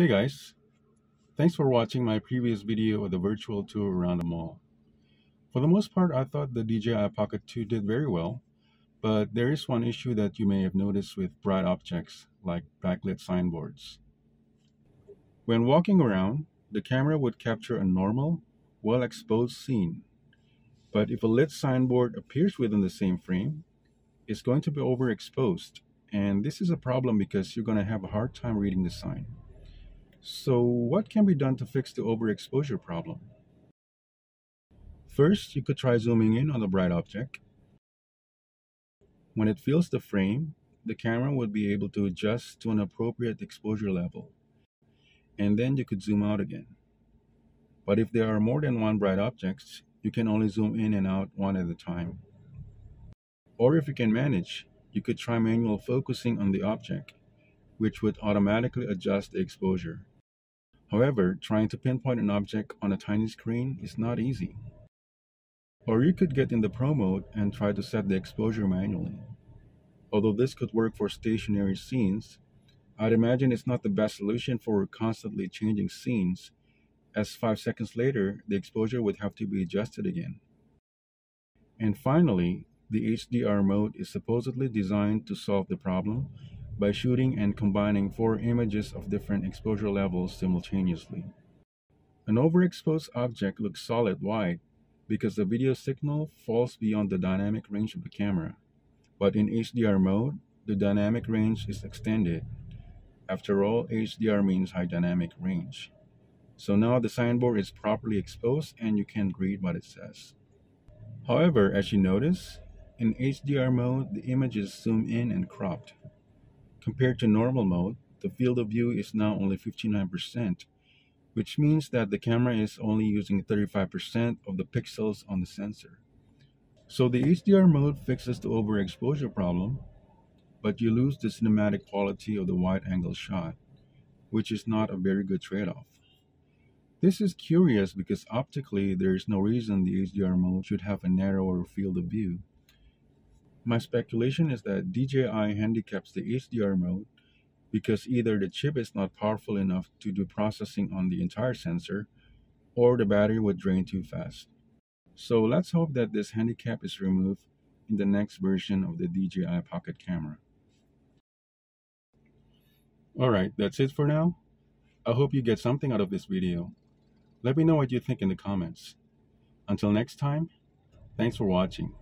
Hey guys, thanks for watching my previous video of the virtual tour around the mall. For the most part, I thought the DJI Pocket 2 did very well, but there is one issue that you may have noticed with bright objects like backlit signboards. When walking around, the camera would capture a normal, well-exposed scene, but if a lit signboard appears within the same frame, it's going to be overexposed, and this is a problem because you're going to have a hard time reading the sign. So what can be done to fix the overexposure problem? First, you could try zooming in on a bright object. When it fills the frame, the camera would be able to adjust to an appropriate exposure level. And then you could zoom out again. But if there are more than one bright objects, you can only zoom in and out one at a time. Or if you can manage, you could try manual focusing on the object, which would automatically adjust the exposure. However, trying to pinpoint an object on a tiny screen is not easy. Or you could get in the pro mode and try to set the exposure manually. Although this could work for stationary scenes, I'd imagine it's not the best solution for constantly changing scenes, as 5 seconds later, the exposure would have to be adjusted again. And finally, the HDR mode is supposedly designed to solve the problem by shooting and combining four images of different exposure levels simultaneously. An overexposed object looks solid white because the video signal falls beyond the dynamic range of the camera. But in HDR mode, the dynamic range is extended. After all, HDR means high dynamic range. So now the signboard is properly exposed and you can read what it says. However, as you notice, in HDR mode, the image is zoomed in and cropped. Compared to normal mode, the field of view is now only 59%, which means that the camera is only using 35% of the pixels on the sensor. So the HDR mode fixes the overexposure problem, but you lose the cinematic quality of the wide angle shot, which is not a very good trade off. This is curious because optically there is no reason the HDR mode should have a narrower field of view. My speculation is that DJI handicaps the HDR mode because either the chip is not powerful enough to do processing on the entire sensor or the battery would drain too fast. So let's hope that this handicap is removed in the next version of the DJI Pocket camera. Alright, that's it for now. I hope you get something out of this video. Let me know what you think in the comments. Until next time, thanks for watching.